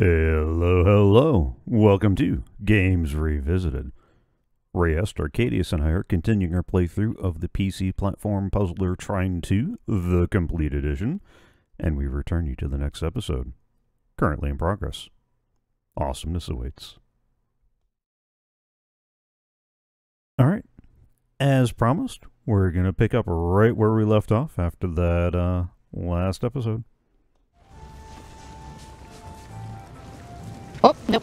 Hello, hello. Welcome to Games Revisited. Rayeste, Arcaidius, and I are continuing our playthrough of the PC platform puzzler Trine 2, the complete edition, and we return you to the next episode. Currently in progress. Awesomeness awaits. Alright. As promised, we're going to pick up right where we left off after that uh, last episode. Oh, nope.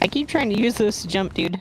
I keep trying to use this to jump, dude.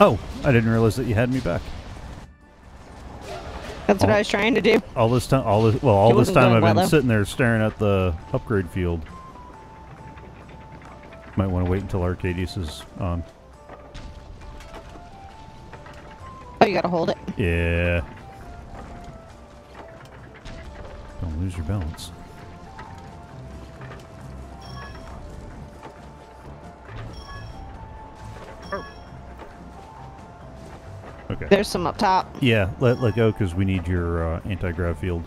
Oh, I didn't realize that you had me back. That's what Oh. I was trying to do. All this time, all this, well, all It this time I've been well, sitting there staring at the upgrade field. Might want to wait until Arcaidius is on. Oh, you gotta hold it. Yeah. Don't lose your balance. Okay. There's some up top. Yeah, let let go because we need your uh, anti-grav field.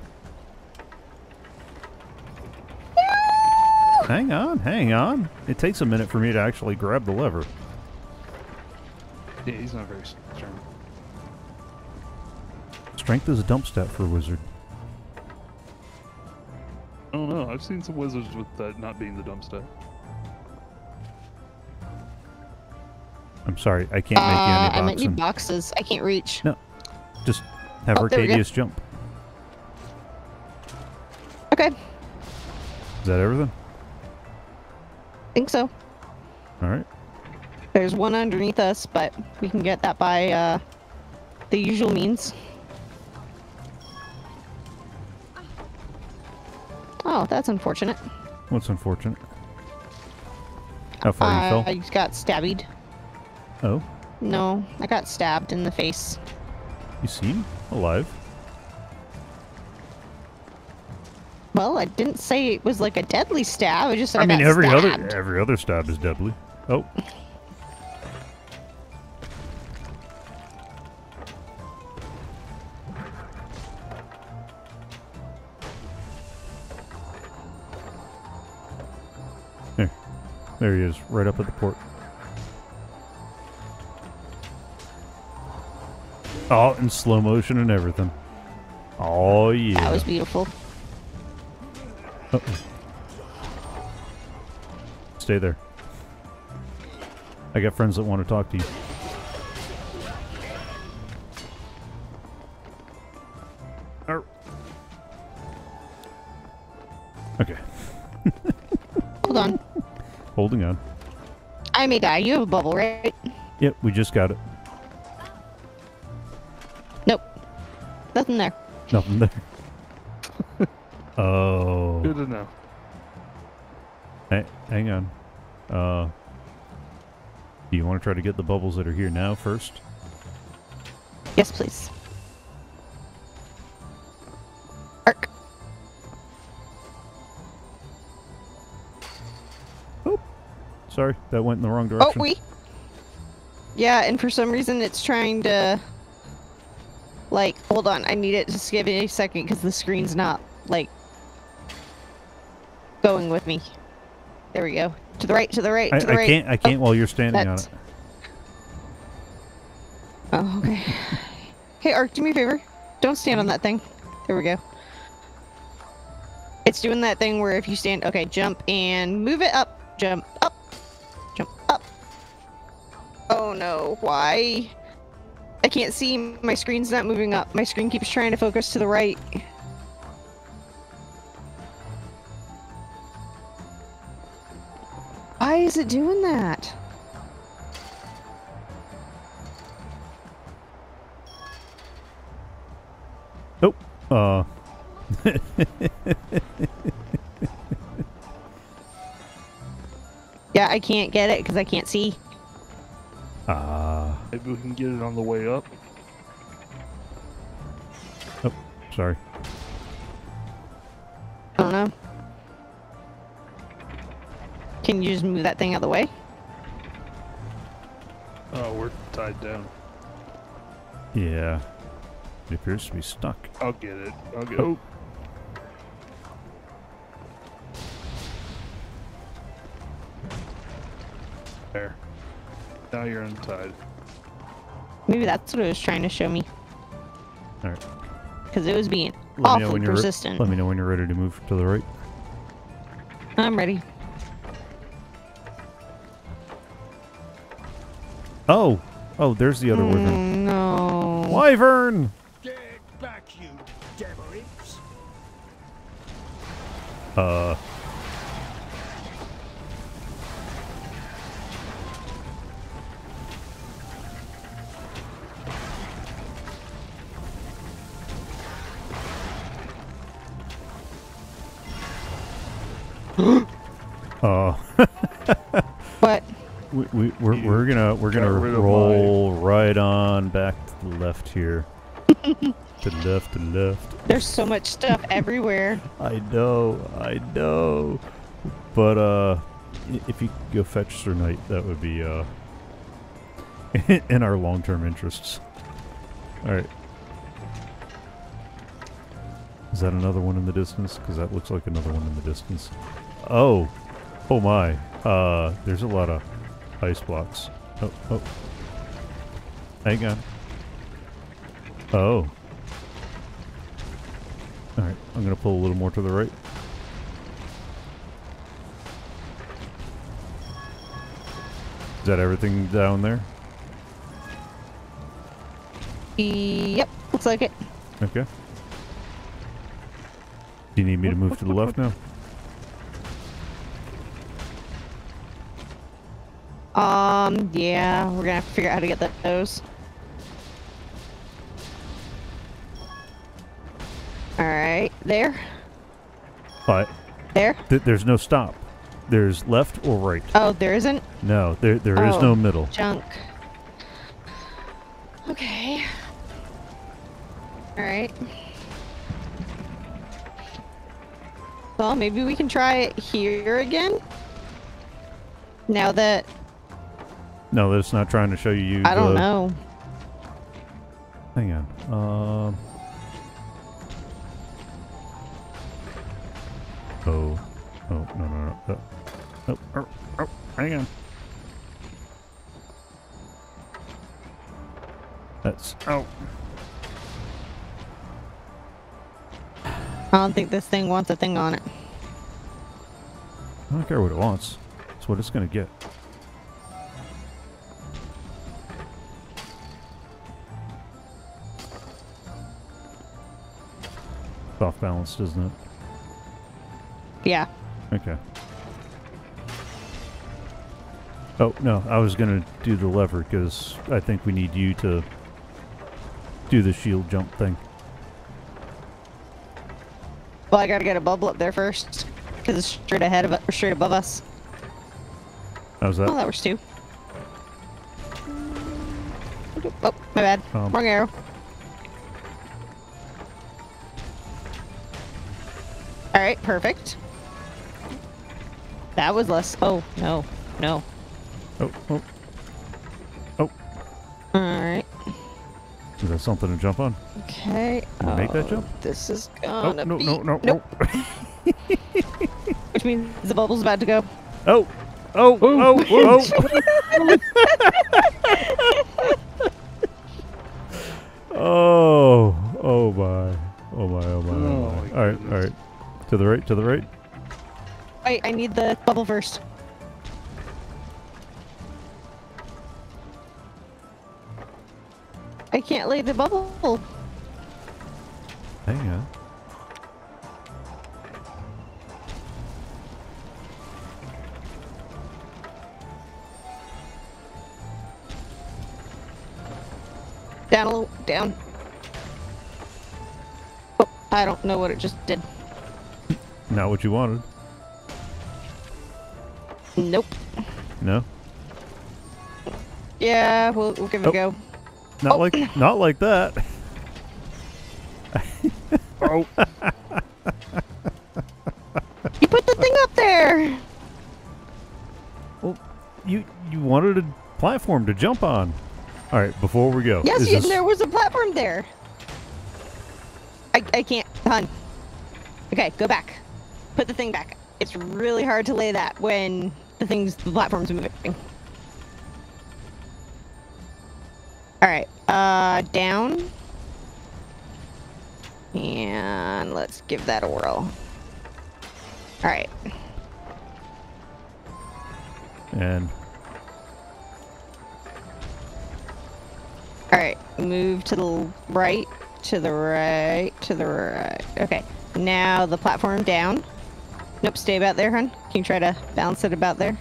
Hang on, hang on. It takes a minute for me to actually grab the lever. Yeah, he's not very strong. Strength is a dump stat for a wizard. I don't know. I've seen some wizards with that not being the dump stat. I'm sorry, I can't make you Uh, any I might need boxes. I can't reach. No, just have Oh, there we go. Arcaidius jump. Okay, Is that everything? I think so. All right. There's one underneath us, but we can get that by uh, the usual means. Oh, that's unfortunate. What's unfortunate? How far I, you fell? I got stabbed. Oh, No, I got stabbed in the face. you seem alive. Well, I didn't say it was like a deadly stab. I just said I I, mean, every stabbed. other every other stab is deadly. Oh. There. There he is, right up at the port. Oh, in slow motion and everything. Oh, yeah. That was beautiful. Uh-oh. Stay there. I got friends that want to talk to you. Arr. Okay, Hold on. holding on. I may die. You have a bubble, right? Yep, we just got it. Nothing there. Nothing there. oh. Good to know. Hey, hang on. Uh, do you want to try to get the bubbles that are here now first? Yes, please. Arc. Sorry, that went in the wrong direction. Oh, we. Yeah, and for some reason it's trying to. Hold on. I need it. Just give me a second because the screen's not, like, going with me. There we go. To the right, to the right, I, to the I right. can't. I can't oh, while you're standing on it. Oh, okay. Hey, Ark, do me a favor. Don't stand on that thing. There we go. It's doing that thing where if you stand, okay, jump and move it up, jump up, jump up. Oh no, why? can't see. My screen's not moving up. My screen keeps trying to focus to the right. Why is it doing that? Nope. Oh, uh. yeah, I can't get it because I can't see ah, Maybe we can get it on the way up. Oh, sorry. I don't know. Can you just move that thing out of the way? Oh, we're tied down. Yeah. It appears to be stuck. I'll get it. I'll get. Oh. There. Now you're untied. Maybe that's what it was trying to show me. Alright. Because it was being Let awfully when persistent. Let me know when you're ready to move to the right. I'm ready. Oh! Oh, there's the other wyvern. Mm, no. Wyvern! Get back, you devilits! Uh. Uh, What? we, we, we're, we're gonna we're gonna got rid of roll right on back to the left here. to the left, to the left. There's so much stuff everywhere. I know, I know. But uh if you could go fetch Sir Knight, that would be uh in our long term interests. Alright. Is that another one in the distance? Because that looks like another one in the distance. Oh. Oh my. Uh there's a lot of ice blocks. Oh, oh. Hang on. Oh. Alright, I'm gonna pull a little more to the right. Is that everything down there? Yep, looks like it. Okay. Do you need me to move to the left now? Um, yeah, we're gonna have to figure out how to get th- those. Alright, there, But there. th- there's no stop. There's left or right. Oh, there isn't? No, there there is no Oh. middle. Junk. Okay. Alright. Well, maybe we can try it here again? Now that, No, that's not trying to show you. I don't know. Hang on. Um. Oh. Oh, no, no, no. Oh, oh, oh, oh, hang on. That's. Oh. I don't think this thing wants a thing on it. I don't care what it wants. It's what it's going to get. Off balance, doesn't it? Yeah. Okay. Oh, no, I was going to do the lever because I think we need you to do the shield jump thing. Well, I gotta get a bubble up there first. Because it's straight ahead of or straight above us. How's that? Oh, that works too. Oh, my bad. Um, Wrong arrow. Alright, perfect. That was less. Oh, no. No. Oh, oh. Oh. Alright. Is that something to jump on? Okay. Can you make that oh, jump? This is Oh, gonna no, be... no, no, Nope. no. Which means the bubble's about to go. Oh, oh, oh, oh. oh, To the right, to the right. Wait, I need the bubble first. I can't lay the bubble. Hang on. Down a little. Down. Oh, I don't know what it just did. Not what you wanted. Nope. No. Yeah, we'll, we'll give it Oh. a go. Not Oh. like not like that. Oh, You put the thing up there! Well, you you wanted a platform to jump on. All right, before we go. Yes, is you, this- there was a platform there. I, I can't, hun. Okay, go back. Put the thing back. It's really hard to lay that when the thing's the platform's moving. All right, uh, down. And let's give that a whirl. All right. and All right, move to the right, to the right, to the right. Okay, now the platform down. Nope, stay about there, hun. Can you try to balance it about there?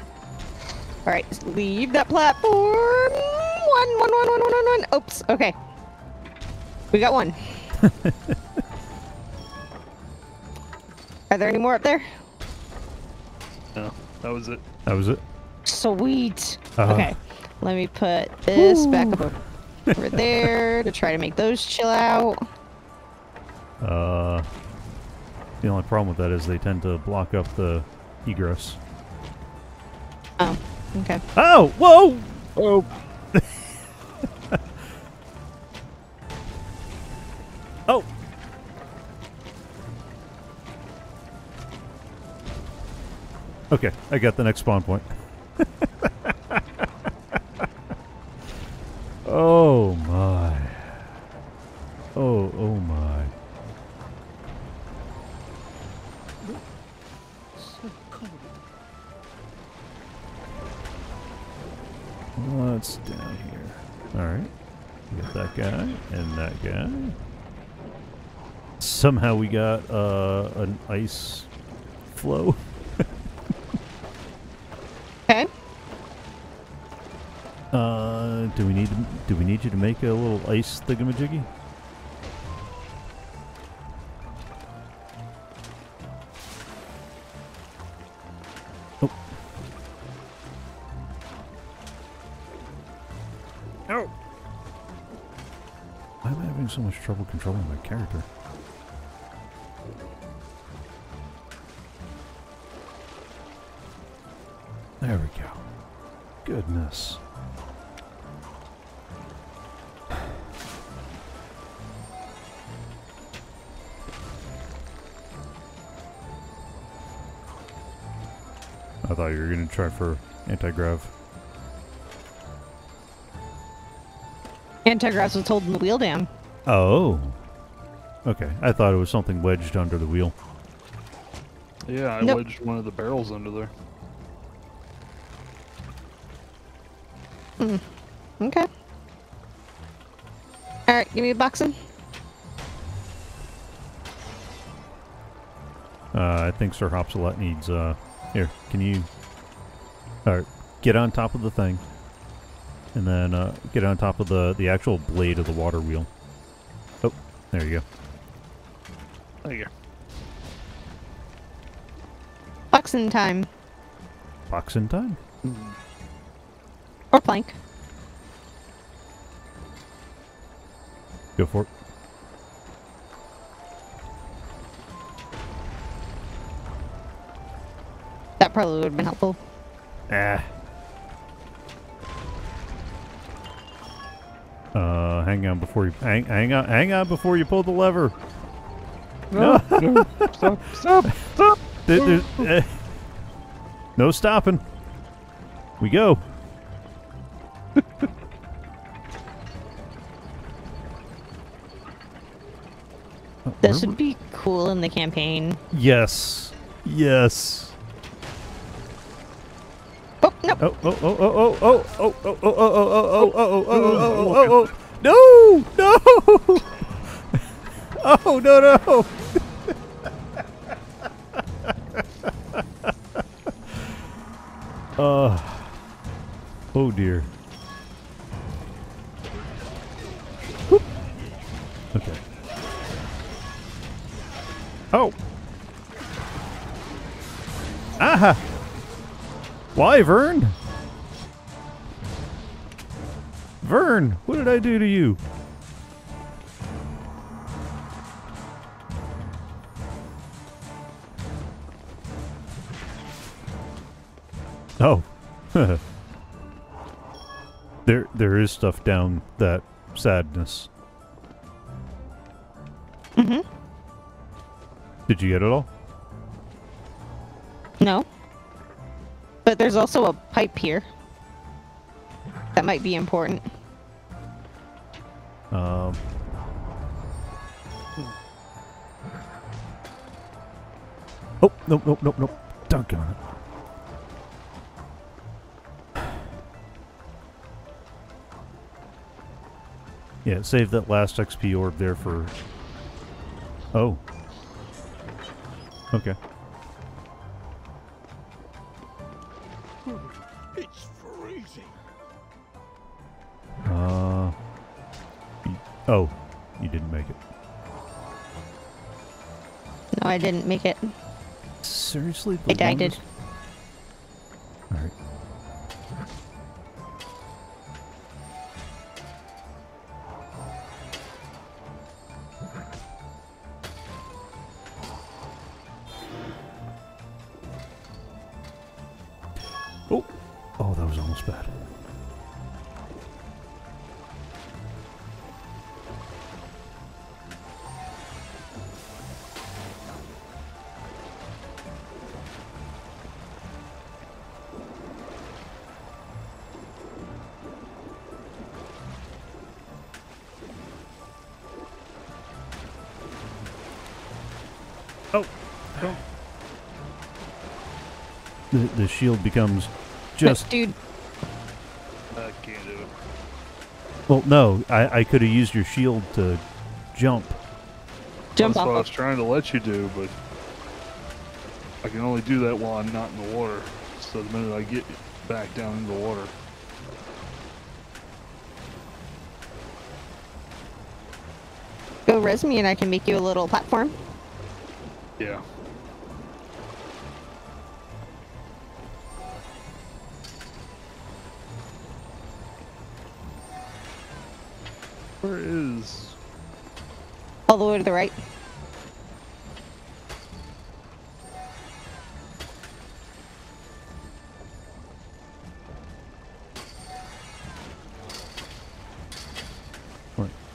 All right, leave that platform. One, one, one, one, one, one, one. Oops. Okay, we got one. Are there any more up there? no, that was it. that was it. Sweet. Uh-huh. Okay, let me put this back up over there to try to make those chill out. Uh, the only problem with that is they tend to block up the egress. Oh, okay. Oh, whoa! Oh, Oh! Okay, I got the next spawn point. Somehow we got uh, an ice flow. Okay. Uh, do we need to, do we need you to make a little ice thingamajiggy? Oh. Oh. Why am I having so much trouble controlling my character? There we go. Goodness. I thought you were going to try for anti-grav. Anti-grav was holding the wheel down. Oh. Okay. I thought it was something wedged under the wheel. yeah, I Nope. wedged one of the barrels under there. All right, give me a boxing. Uh, I think Sir Hopsalot needs, uh, here, can you, alright, get on top of the thing, and then, uh, get on top of the, the actual blade of the water wheel. Oh, there you go. There you go. Boxing time. Boxing time? Or plank. Go for it. That probably would have been helpful. Ah. Uh, hang on before you, hang, hang on, hang on before you pull the lever. No, no, stop, stop, stop. There- there- eh. no stopping. We go. Oh, This would be cool in the campaign. Yes. Yes. Oh, no. Oh, oh, oh, oh, oh, oh, oh, oh, oh, oh, oh, oh, oh, oh, oh, oh, oh, oh, no, no. Oh, no, no. Uh, oh dear. Why, Vern? Vern, what did I do to you? Oh. there there is stuff down that sadness. Mhm. Did you get it all? No. But there's also a pipe here. That might be important. Um. Oh, nope, nope, nope, nope. Doggone it. Yeah, save that last XP orb there for... Oh. Okay. Oh, you didn't make it. No, I didn't make it. Seriously? I died shield becomes But, just dude, I can't do it. Well, no, I, I could have used your shield to jump. jump That's what I was trying to let you do, but I can only do that while I'm not in the water. So the minute I get back down in the water, Go res me and I can make you a little platform. yeah. Where is? All the way to the right.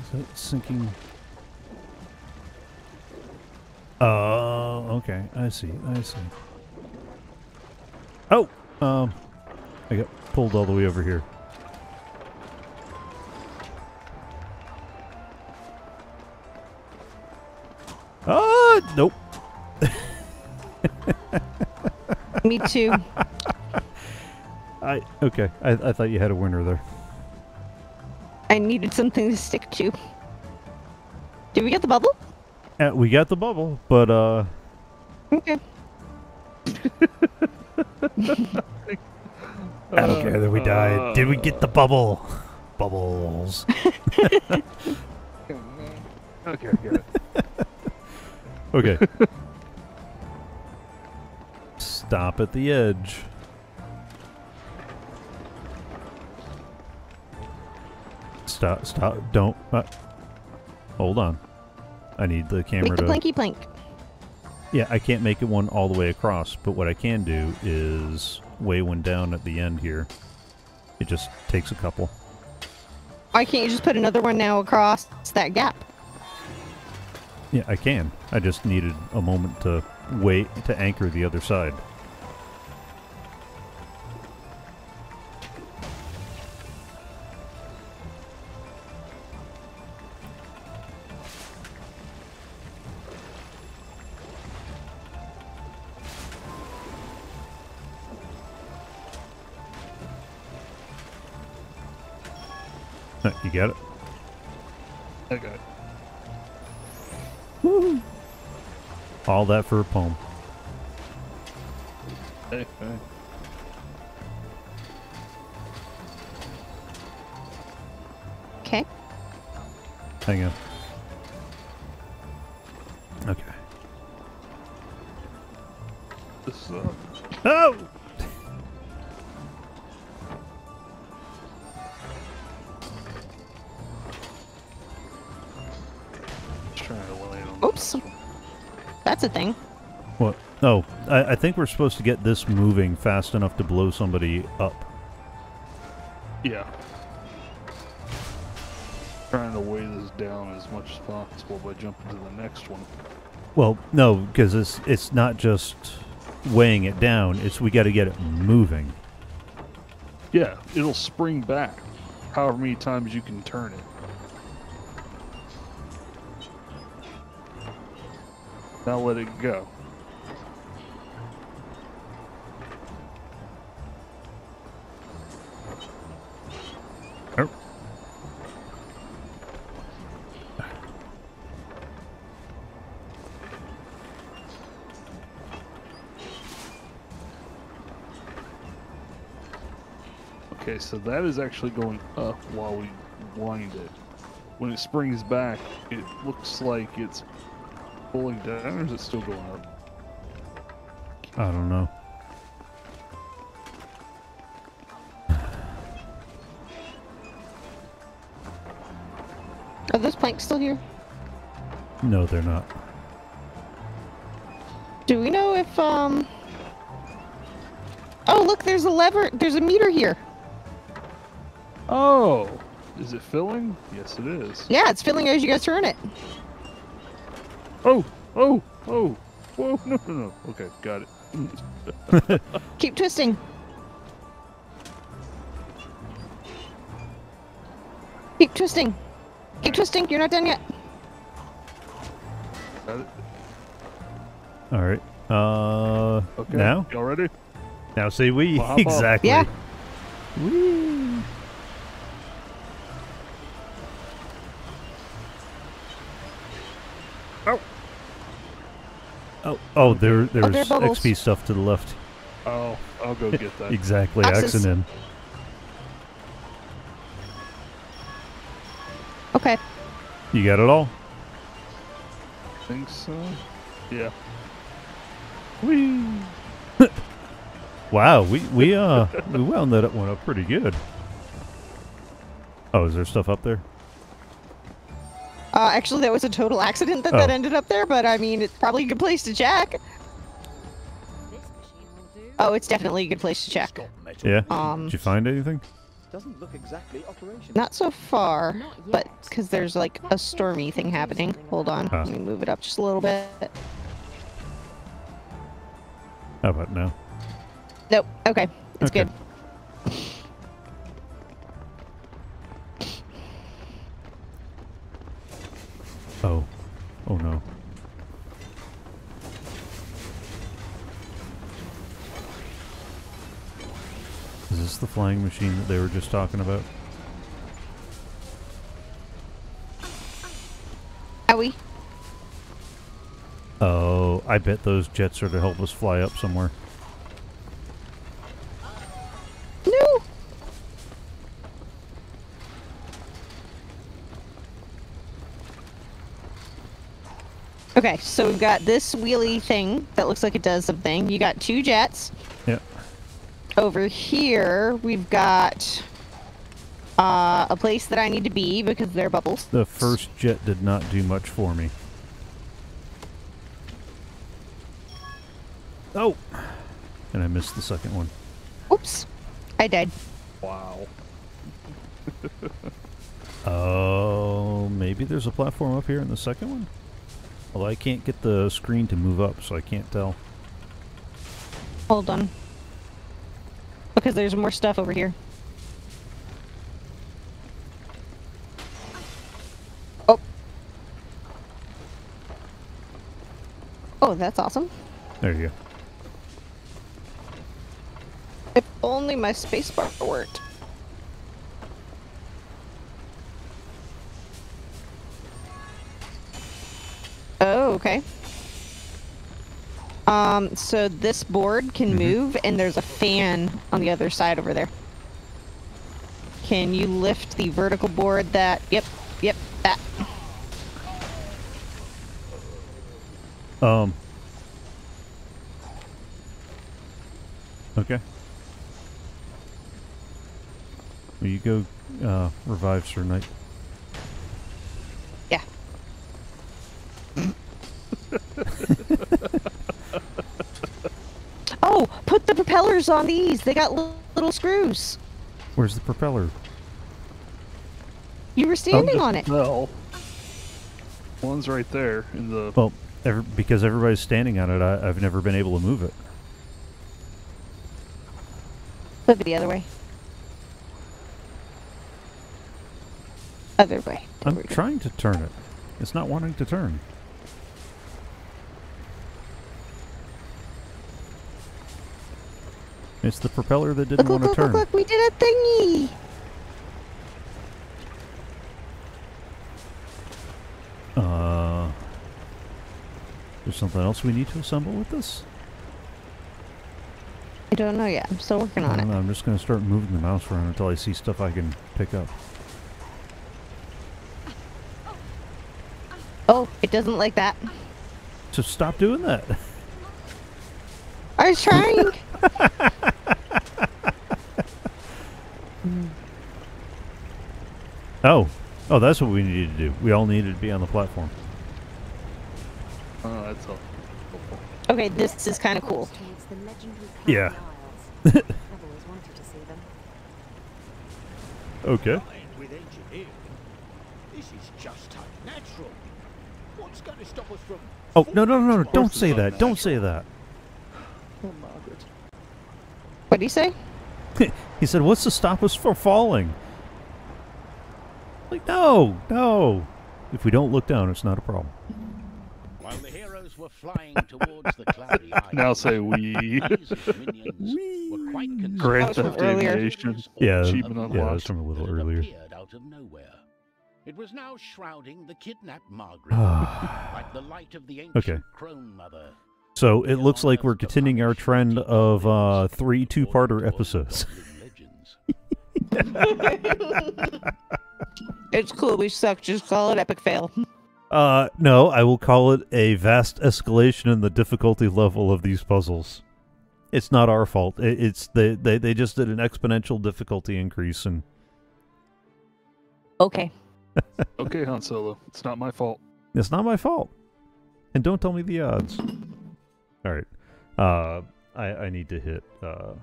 Is that sinking? Oh, okay. I see. I see. Oh, um, I got pulled all the way over here. Nope. Me too. I okay. I, I thought you had a winner there. I needed something to stick to. Did we get the bubble? Uh, we got the bubble, but uh, Okay. I don't care that we died. Did we get the bubble? Bubbles. Okay, I get it. Okay. Stop at the edge. Stop, stop, don't. Uh, hold on. I need the camera Make the to. planky plank. Yeah, I can't make it one all the way across, but what I can do is weigh one down at the end here. It just takes a couple. Why can't you just put another one now across that gap? Yeah, I can. I just needed a moment to wait to anchor the other side. You got it? All that for a poem. Hey, hey. Okay. Hang on. Okay. This this up. Oh! That's a thing. What? Oh, I, I think we're supposed to get this moving fast enough to blow somebody up. Yeah. Trying to weigh this down as much as possible by jumping to the next one. Well, no, because it's it's not just weighing it down. It's we got to get it moving. Yeah, it'll spring back however many times you can turn it. Now let it go. Oh. Okay, so that is actually going up while we wind it. When it springs back, it looks like it's pulling down, or is it still going up? I don't know. Are those planks still here? No, they're not. Do we know if um? Oh, look, there's a lever. There's a meter here. Oh, is it filling? Yes, it is. Yeah, it's filling as you guys turn it. Oh, oh, oh, whoa, no, no, no. Okay, got it. Keep twisting. Keep twisting. Keep twisting. You're not done yet. Got it. All right. Uh, Okay. now, Y'all ready? now say we Well, hop off. exactly. Yeah. Whee! Oh, oh, there, there's there. XP stuff to the left. Oh, I'll go get that. Exactly, Axis. X in. Okay. You got it all? I think so. Yeah. Whee! Wow, we we uh we wound that up one up pretty good. Oh, is there stuff up there? Uh, actually, that was a total accident that that Oh. ended up there, but I mean, it's probably a good place to check. This machine will do. Oh, it's definitely a good place to check. Yeah. Um, Did you find anything? Doesn't look exactly operational. not so far, Not but because there's like a stormy thing happening. Hold on, Ah. let me move it up just a little bit. How about now? Nope. Okay, it's Okay. good. Oh. Oh no. Is this the flying machine that they were just talking about? Owie. Oh, I bet those jets are to help us fly up somewhere. No. Okay, so we've got this wheelie thing that looks like it does something. You got two jets. Yeah. Over here, we've got uh, a place that I need to be because they're bubbles. The first jet did not do much for me. Oh! And I missed the second one. Oops. I died. Wow. Oh, maybe there's a platform up here in the second one? Well, I can't get the screen to move up, so I can't tell. Hold on. Because there's more stuff over here. Oh. Oh, that's awesome. There you go. If only my spacebar worked. Okay. Um, so this board can Mhm. move, and there's a fan on the other side over there. Can you lift the vertical board that? Yep, yep, that. Um. Okay. Will you go uh, revive Sir Knight? Yeah. oh, put the propellers on these. They got little screws. Where's the propeller? You were standing on it. No. One's right there in the. Well, every, because everybody's standing on it, I, I've never been able to move it. Flip it the other way. Other way. There I'm trying to turn it. It's not wanting to turn. It's the propeller that didn't Look, want look, to look, turn. look, look, we did a thingy. Uh, there's something else we need to assemble with this? I don't know yet. I'm still working on it. know, I'm just going to start moving the mouse around until I see stuff I can pick up. Oh, it doesn't like that. So stop doing that. I was trying. Oh, oh, that's what we needed to do. We all needed to be on the platform. Oh, that's all. okay, this is kind of cool. Towards the legendary Yeah. Canary Isles. I've always wanted to see them. Okay. With engineering, this is just unnatural. What's going to stop us from? Oh no no no no! Don't say that! Don't say that. Oh, Margaret. What do he say? He said, "What's to stop us from falling?" Like, no, no. If we don't look down, it's not a problem. While the heroes were flying towards the cloudy island, Now say we. Isaac's minions were quite Grand Theft earlier. Aviation. Yeah, Achievement of yeah, unlocked. that's from a little earlier. out of nowhere. It was now shrouding the kidnapped Margaret like the light of the ancient Okay. crone mother. So it looks like we're continuing our trend of uh, three two-parter episodes. It's cool. We suck. Just call it epic fail. Uh, no, I will call it a vast escalation in the difficulty level of these puzzles. It's not our fault. It, it's they, they they just did an exponential difficulty increase, and Okay. Okay, Han Solo. It's not my fault. it's not my fault. And don't tell me the odds. All right, uh, I I need to hit. Uh...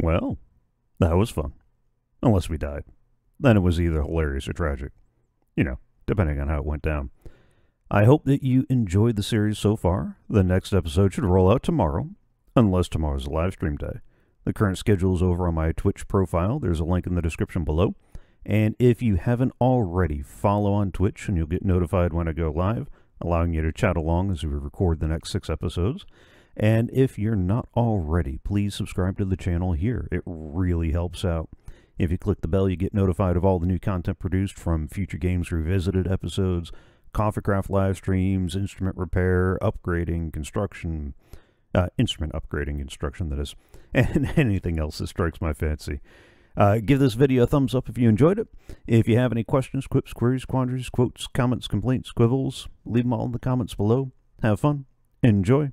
Well, that was fun. Unless we died, then it was either hilarious or tragic. You know, depending on how it went down. I hope that you enjoyed the series so far. The next episode should roll out tomorrow, unless tomorrow's a live stream day. The current schedule is over on my Twitch profile. There's a link in the description below. And if you haven't already, follow on Twitch and you'll get notified when I go live, allowing you to chat along as we record the next six episodes. And if you're not already, please subscribe to the channel here. It really helps out. If you click the bell, you get notified of all the new content produced from Future Games Revisited episodes, CoffeeCraft live streams, instrument repair, upgrading, construction, uh, instrument upgrading, instruction that is, and anything else that strikes my fancy. Uh, give this video a thumbs up if you enjoyed it. If you have any questions, quips, queries, quandaries, quotes, comments, complaints, quibbles, leave them all in the comments below. Have fun, enjoy,